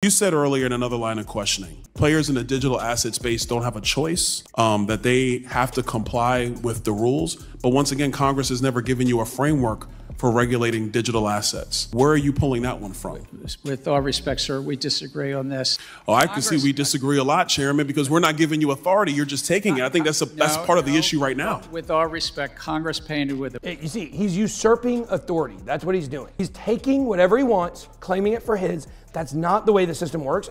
You said earlier in another line of questioning, players in the digital asset space don't have a choice, um, that they have to comply with the rules. But once again, Congress has never given you a framework for regulating digital assets. Where are you pulling that one from? With all respect, sir, we disagree on this. Oh, I can see we disagree a lot, Chairman, because we're not giving you authority. You're just taking it. I think that's a, that's No, part of the issue right now. With all respect, Congress painted with a Eh, You see, he's usurping authority. That's what he's doing. He's taking whatever he wants, claiming it for his. That's not the way the system works.